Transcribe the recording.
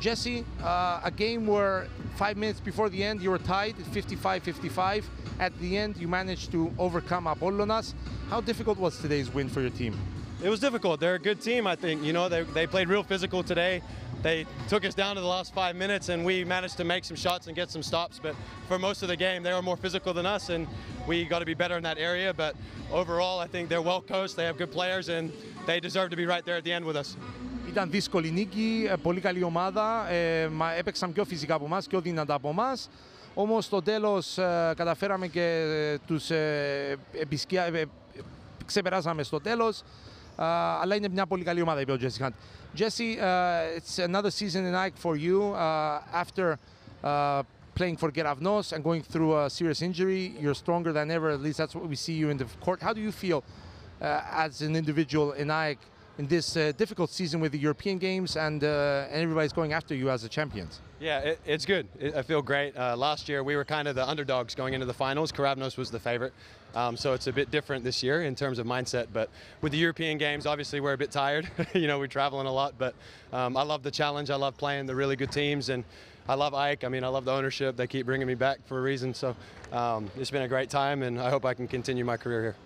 Jesse, uh, a game where five minutes before the end you were tied at 55-55. At the end, you managed to overcome Apollonas. How difficult was today's win for your team? It was difficult. They're a good team, I think. You know, they, they played real physical today. They took us down to the last five minutes, and we managed to make some shots and get some stops. But for most of the game, they were more physical than us, and we got to be better in that area. But overall, I think they're well coached. They have good players, and they deserve to be right there at the end with us. Ήταν δύσκολη νίκη, ε, πολύ καλή ομάδα. Ε, μα έπαιξαν πιο φυσικά από εμά, πιο δυνατά από εμά. Όμω στο τέλο ε, καταφέραμε και ε, του ε, επισκιά, ε, ε, ξεπεράσαμε στο τέλο. αλλά είναι μια πολύ καλή ομάδα, είπε ο Jesse Hunt. Jesse, uh, it's another season in Nike for you. Uh, after uh, playing for Geravnos and going through a serious injury, you're stronger than ever. At least that's what we see you in the court. How do you feel uh, as an individual in Nike in this uh, difficult season with the European Games and, uh, and everybody's going after you as a champions? Yeah, it, it's good. It, I feel great. Uh, last year we were kind of the underdogs going into the finals. Keravnos was the favorite, um, so it's a bit different this year in terms of mindset. But with the European games, obviously we're a bit tired. you know, we're traveling a lot, but um, I love the challenge. I love playing the really good teams, and I love AEK. I mean, I love the ownership. They keep bringing me back for a reason. So um, it's been a great time, and I hope I can continue my career here.